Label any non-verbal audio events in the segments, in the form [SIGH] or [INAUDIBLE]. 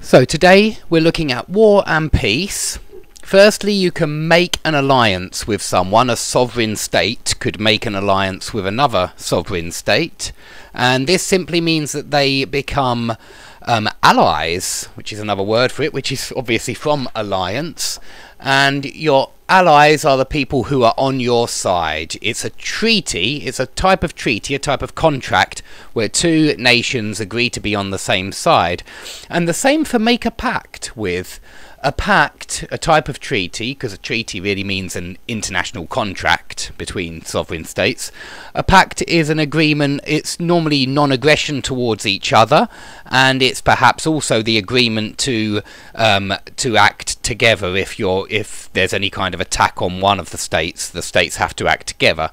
So today we're looking at war and peace. Firstly, you can make an alliance with someone. A sovereign state could make an alliance with another sovereign state. And this simply means that they become um, allies, which is another word for it, which is obviously from alliance. And your allies are the people who are on your side. It's a treaty, it's a type of treaty, a type of contract where two nations agree to be on the same side. And the same for make a pact with a pact, a type of treaty, because a treaty really means an international contract between sovereign states. A pact is an agreement, it's normally non aggression towards each other, and it's perhaps also the agreement to um, to act together if you're if there's any kind of attack on one of the states, the states have to act together.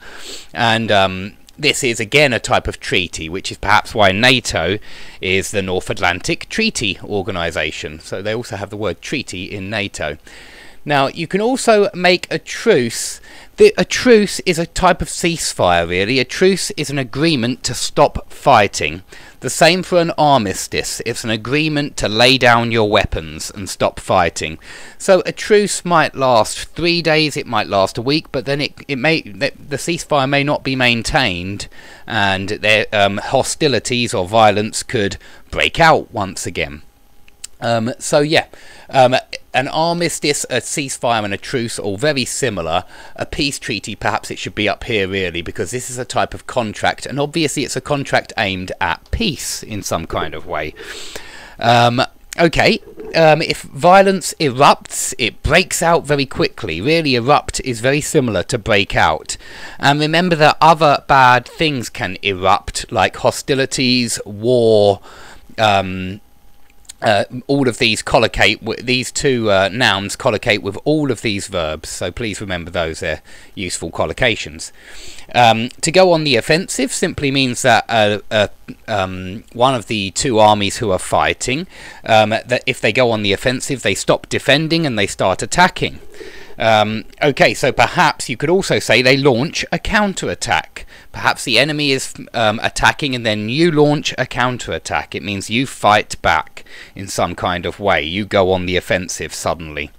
And um, this is again a type of treaty, which is perhaps why NATO is the North Atlantic Treaty Organization. So they also have the word treaty in NATO. Now, you can also make a truce. The, a truce is a type of ceasefire, really. A truce is an agreement to stop fighting. The same for an armistice. It's an agreement to lay down your weapons and stop fighting. So a truce might last three days, it might last a week, but then it, it may the, the ceasefire may not be maintained, and their um, hostilities or violence could break out once again. Um, so yeah, um, an armistice, a ceasefire, and a truce all very similar. A peace treaty, perhaps it should be up here really, because this is a type of contract, and obviously it's a contract aimed at peace in some kind of way. Um, okay, um, if violence erupts, it breaks out very quickly. Really, erupt is very similar to break out. And remember that other bad things can erupt, like hostilities, war. Um, uh, all of these collocate, these two uh, nouns collocate with all of these verbs, so please remember those, they're useful collocations. Um, to go on the offensive simply means that uh, uh um, one of the two armies who are fighting, um, that if they go on the offensive, they stop defending and they start attacking. Um, okay, so perhaps you could also say they launch a counter-attack. Perhaps the enemy is um, attacking and then you launch a counter-attack. It means you fight back in some kind of way. You go on the offensive suddenly.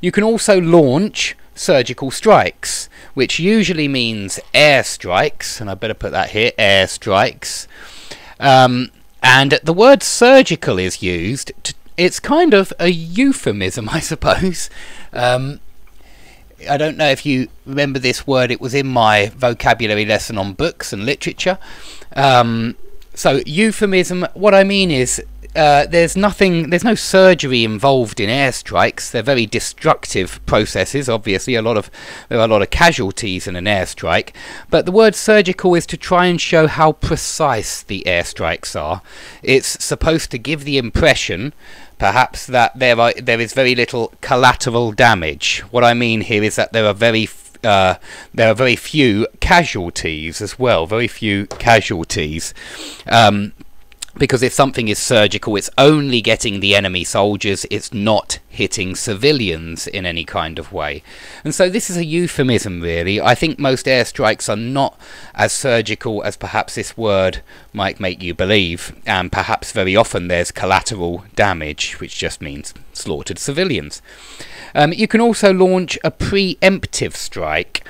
You can also launch surgical strikes, which usually means air strikes, and I better put that here, air strikes. Um, and the word surgical is used. To, it's kind of a euphemism, [LAUGHS] I suppose. Um, I don't know if you remember this word. It was in my vocabulary lesson on books and literature. Um, so euphemism. What I mean is, uh, there's nothing. There's no surgery involved in airstrikes. They're very destructive processes. Obviously, a lot of there are a lot of casualties in an airstrike. But the word surgical is to try and show how precise the airstrikes are. It's supposed to give the impression perhaps that there are there is very little collateral damage. What I mean here is that there are very uh, there are very few casualties as well, very few casualties. Um, because if something is surgical, it's only getting the enemy soldiers, it's not hitting civilians in any kind of way. And so this is a euphemism, really. I think most airstrikes are not as surgical as perhaps this word might make you believe, and perhaps very often there's collateral damage, which just means slaughtered civilians. Um, you can also launch a preemptive strike.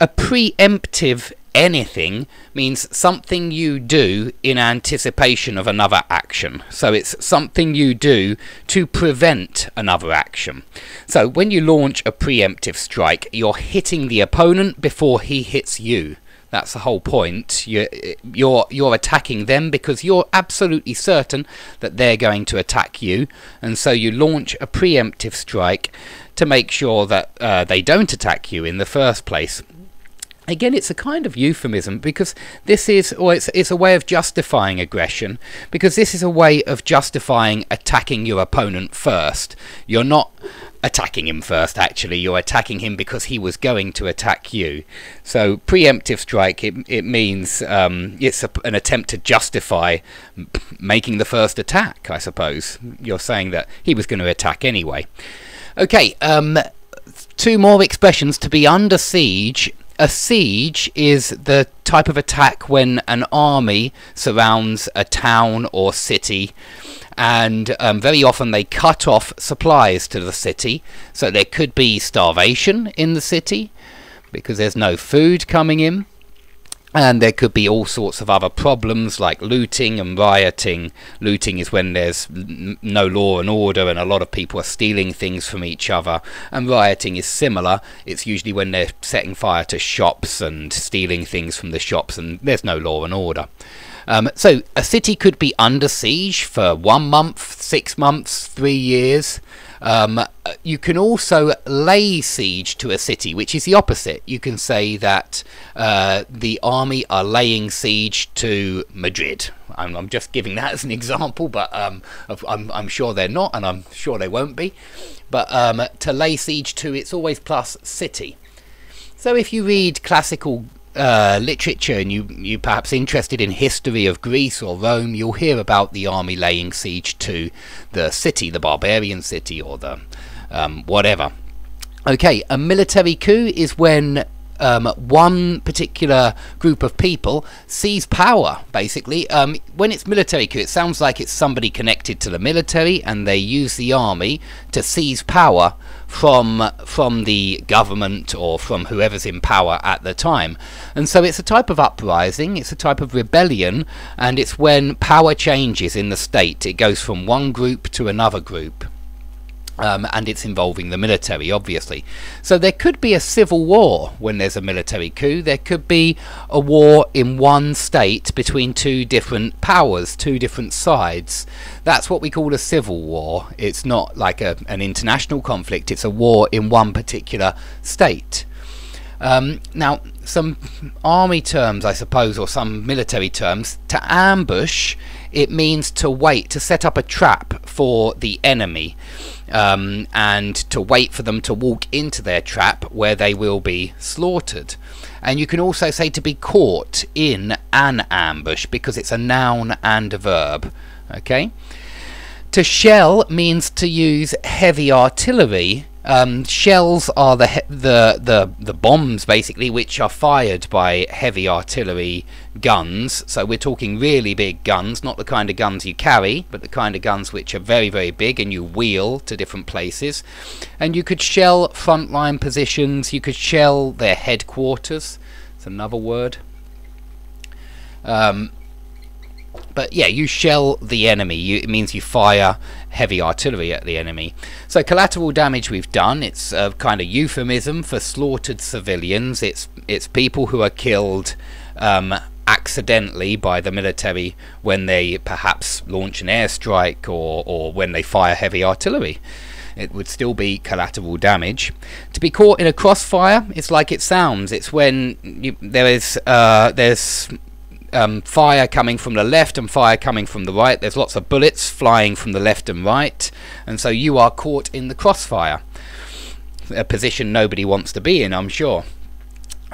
A preemptive anything means something you do in anticipation of another action. So it's something you do to prevent another action. So when you launch a preemptive strike, you're hitting the opponent before he hits you. That's the whole point. You're, you're, you're attacking them because you're absolutely certain that they're going to attack you. And so you launch a preemptive strike to make sure that uh, they don't attack you in the first place again it's a kind of euphemism because this is or it's, it's a way of justifying aggression because this is a way of justifying attacking your opponent first. You're not attacking him first actually. You're attacking him because he was going to attack you. So preemptive strike it, it means um, it's a, an attempt to justify making the first attack i suppose. You're saying that he was going to attack anyway. Okay um, two more expressions to be under siege a siege is the type of attack when an army surrounds a town or city and um, very often they cut off supplies to the city. So there could be starvation in the city because there's no food coming in and there could be all sorts of other problems like looting and rioting. Looting is when there's no law and order and a lot of people are stealing things from each other. And rioting is similar. It's usually when they're setting fire to shops and stealing things from the shops and there's no law and order. Um, so a city could be under siege for one month, six months, three years. Um, you can also lay siege to a city, which is the opposite. You can say that uh, the army are laying siege to Madrid. I'm, I'm, just giving that as an example, but um, I'm, I'm, sure they're not, and I'm sure they won't be. But um, to lay siege to, it's always plus city. So if you read classical uh, literature and you you perhaps interested in history of Greece or Rome, you'll hear about the army laying siege to the city, the barbarian city, or the um, whatever. Okay, a military coup is when um, one particular group of people seize power, basically. Um, when it's military coup, it sounds like it's somebody connected to the military and they use the army to seize power from from the government or from whoever's in power at the time. And so it's a type of uprising, it's a type of rebellion, and it's when power changes in the state. It goes from one group to another group. Um, and it's involving the military, obviously. So there could be a civil war when there's a military coup. There could be a war in one state between two different powers, two different sides. That's what we call a civil war. It's not like a, an international conflict, it's a war in one particular state. Um, now, some army terms, I suppose, or some military terms. To ambush, it means to wait, to set up a trap for the enemy, um, and to wait for them to walk into their trap where they will be slaughtered. And you can also say to be caught in an ambush because it's a noun and a verb. Okay? To shell means to use heavy artillery um, shells are the, the the the bombs basically, which are fired by heavy artillery guns. So we're talking really big guns, not the kind of guns you carry, but the kind of guns which are very very big and you wheel to different places. And you could shell frontline positions. You could shell their headquarters. It's another word. Um, but yeah, you shell the enemy. You, it means you fire heavy artillery at the enemy. So collateral damage we've done. It's a kind of euphemism for slaughtered civilians. It's it's people who are killed um, accidentally by the military when they perhaps launch an airstrike or or when they fire heavy artillery it would still be collateral damage. To be caught in a crossfire, it's like it sounds. It's when you, there is uh, there's um, fire coming from the left and fire coming from the right. There's lots of bullets flying from the left and right, and so you are caught in the crossfire. A position nobody wants to be in, I'm sure.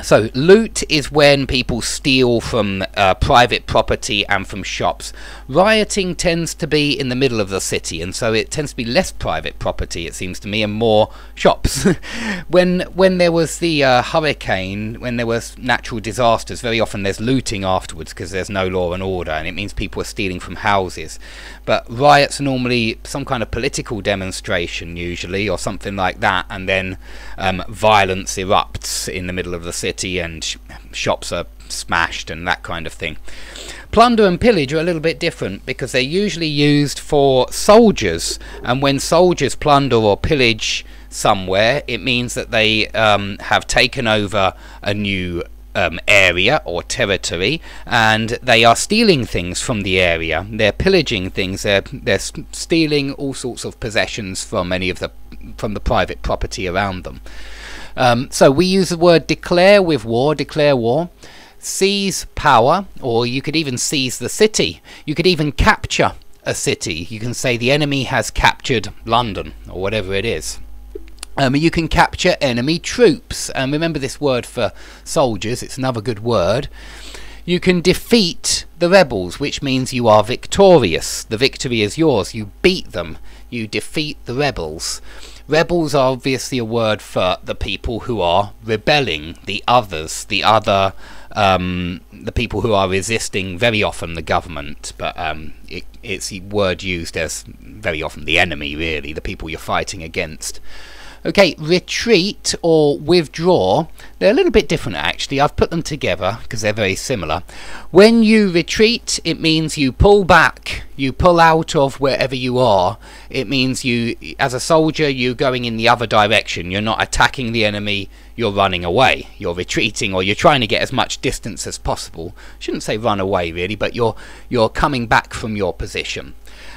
So, loot is when people steal from uh, private property and from shops. Rioting tends to be in the middle of the city, and so it tends to be less private property, it seems to me, and more shops. [LAUGHS] when when there was the uh, hurricane, when there was natural disasters, very often there's looting afterwards because there's no law and order, and it means people are stealing from houses. But riots are normally some kind of political demonstration, usually, or something like that, and then um, violence erupts in the middle of the city and sh shops are smashed and that kind of thing. Plunder and pillage are a little bit different because they're usually used for soldiers, and when soldiers plunder or pillage somewhere, it means that they um, have taken over a new um, area or territory, and they are stealing things from the area. They're pillaging things. They're they're stealing all sorts of possessions from any of the from the private property around them. Um, so we use the word declare with war, declare war, seize power, or you could even seize the city. You could even capture a city. You can say the enemy has captured London, or whatever it is. Um, you can capture enemy troops. And remember this word for soldiers, it's another good word. You can defeat the rebels, which means you are victorious. The victory is yours. You beat them. You defeat the rebels. Rebels are obviously a word for the people who are rebelling, the others, the other, um, the people who are resisting very often the government, but um, it, it's a word used as very often the enemy, really, the people you're fighting against. Okay, retreat or withdraw, they're a little bit different actually. I've put them together because they're very similar. When you retreat, it means you pull back, you pull out of wherever you are. It means you, as a soldier, you're going in the other direction. You're not attacking the enemy, you're running away. You're retreating or you're trying to get as much distance as possible. Shouldn't say run away really, but you're, you're coming back from your position.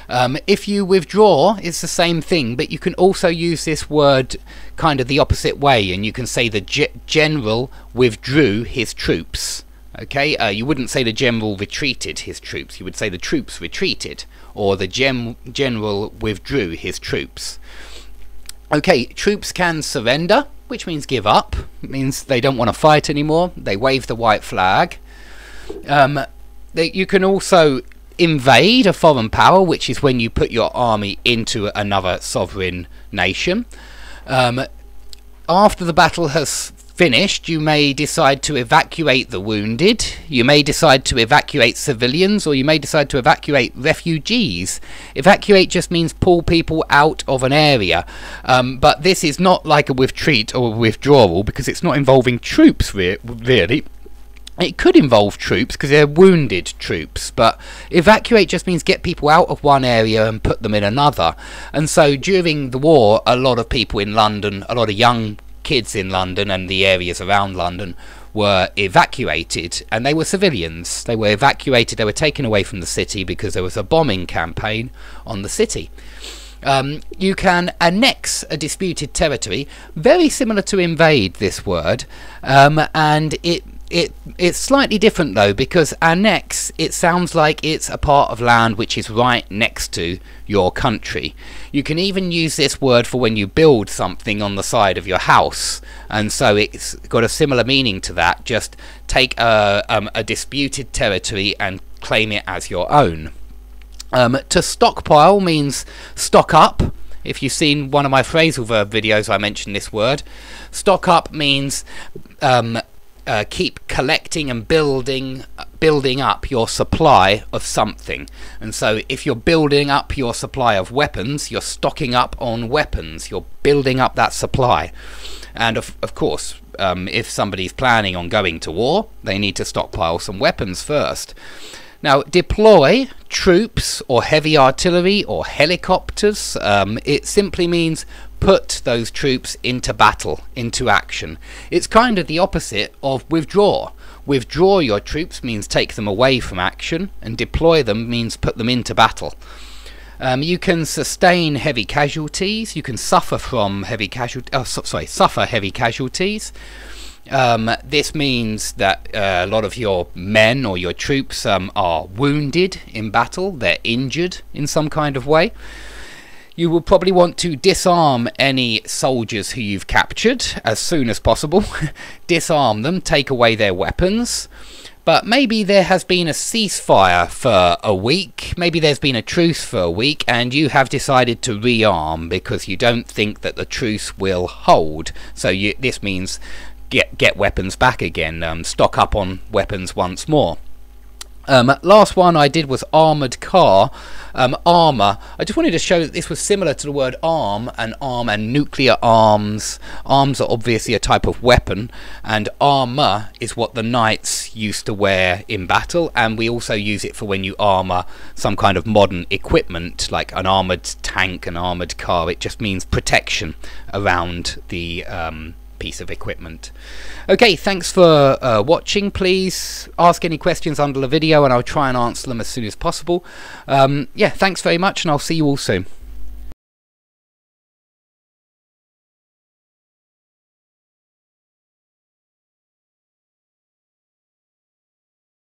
Um, if you withdraw, it's the same thing, but you can also use this word kind of the opposite way, and you can say the ge general withdrew his troops. Okay, uh, you wouldn't say the general retreated his troops, you would say the troops retreated, or the gem general withdrew his troops. Okay, troops can surrender, which means give up. It means they don't want to fight anymore. They wave the white flag. Um, they, you can also invade a foreign power, which is when you put your army into another sovereign nation. Um, after the battle has finished, you may decide to evacuate the wounded, you may decide to evacuate civilians, or you may decide to evacuate refugees. Evacuate just means pull people out of an area, um, but this is not like a retreat or a withdrawal because it's not involving troops re really. It could involve troops because they're wounded troops, but evacuate just means get people out of one area and put them in another. And so during the war, a lot of people in London, a lot of young kids in London and the areas around London were evacuated and they were civilians. They were evacuated, they were taken away from the city because there was a bombing campaign on the city. Um, you can annex a disputed territory, very similar to invade this word, um, and it it it's slightly different though because annex it sounds like it's a part of land which is right next to your country. You can even use this word for when you build something on the side of your house. And so it's got a similar meaning to that. Just take a, um, a disputed territory and claim it as your own. Um, to stockpile means stock up. If you've seen one of my phrasal verb videos I mentioned this word. Stock up means um, uh, keep collecting and building building up your supply of something. And so if you're building up your supply of weapons you're stocking up on weapons. You're building up that supply. And of, of course um, if somebody's planning on going to war they need to stockpile some weapons first now deploy troops or heavy artillery or helicopters um, it simply means put those troops into battle, into action. It's kind of the opposite of withdraw. Withdraw your troops means take them away from action, and deploy them means put them into battle. Um, you can sustain heavy casualties. You can suffer from heavy casualties. Oh, so, sorry, suffer heavy casualties. Um, this means that uh, a lot of your men or your troops um, are wounded in battle. They're injured in some kind of way. You will probably want to disarm any soldiers who you've captured as soon as possible. [LAUGHS] disarm them, take away their weapons. But maybe there has been a ceasefire for a week, maybe there's been a truce for a week, and you have decided to rearm because you don't think that the truce will hold. So you, this means get get weapons back again, um, stock up on weapons once more. Um, last one I did was armoured car. Um, armour. I just wanted to show that this was similar to the word arm and arm and nuclear arms. Arms are obviously a type of weapon, and armour is what the knights used to wear in battle, and we also use it for when you armour some kind of modern equipment, like an armoured tank, an armoured car. It just means protection around the um, piece of equipment. Okay, thanks for uh, watching. Please ask any questions under the video and I'll try and answer them as soon as possible. Um, yeah, thanks very much and I'll see you all soon.